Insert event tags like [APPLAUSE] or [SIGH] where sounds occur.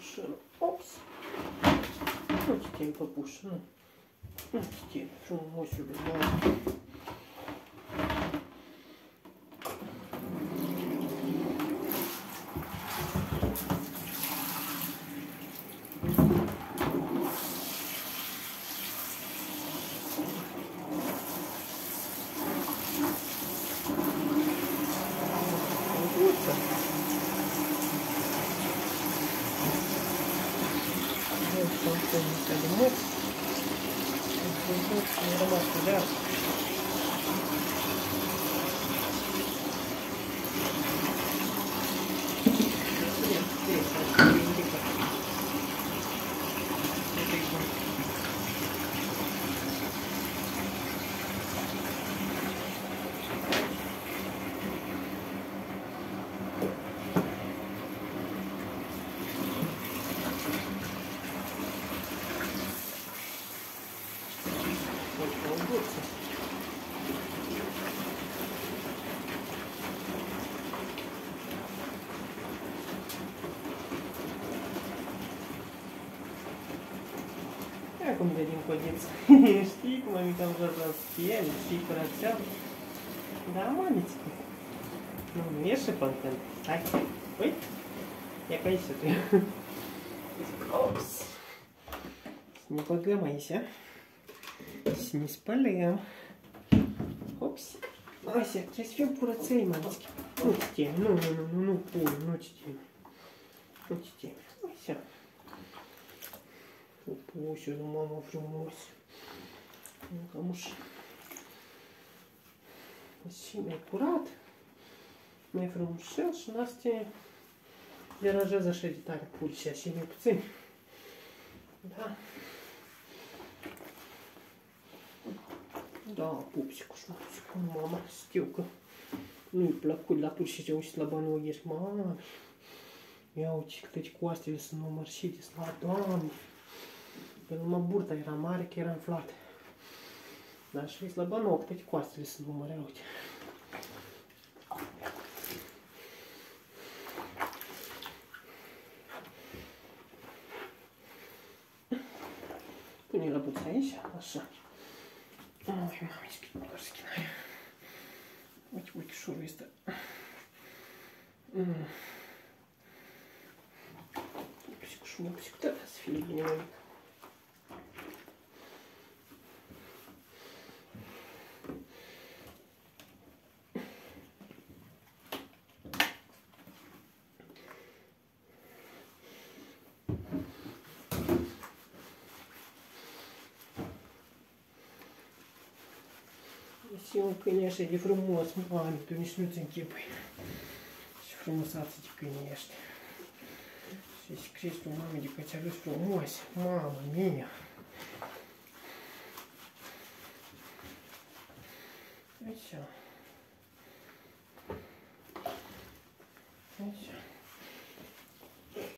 машину. Опс. Ну, теперь попушу. Ну, ну теперь, frumos sube mare. Лимон. Аромат, да. Колбаса. Как он дадим ходиться? [LAUGHS] Штик, маме там уже съели, штик працел. Да, мамечка. Ну, вешай пантен. Так, ой, я конечно ты. [LAUGHS] Не подломайся Не спалим. Опс. Ася, сейчас все курацей, мамочки. Ну, тебе, ну, ну, ну, ну, ну, ой, ну, тебе. Ну, тебе. Ася. Пусть ну, мама врумось. Ну, кому ж. Сильно аккурат. Ми врумшил, що нас ті віражі зашити так пульсі, а Da, pupsicu pupsicu, mama, știu că nu-i plăcut la pur și ce uși slăbănuie ești, mama. Ia uite câte coastele sunt omărșite, la doamne. Pe numai burta era mare, că era înflată. Dar și slăbănuie, câte coastele sunt omăre, uite. Pune la buța aici, așa. Ой, мамочки, дорски. Uite, uite, șurul este. Mm. Псику, шмупсику, да, с филигиновой. Все, конечно, de frumos. Mami, tu nici nu-ți închipui. Ce frumusață de câine ești. Și Cristu, mami, de că ți-a dus frumos. Mamă mia! Așa. Așa.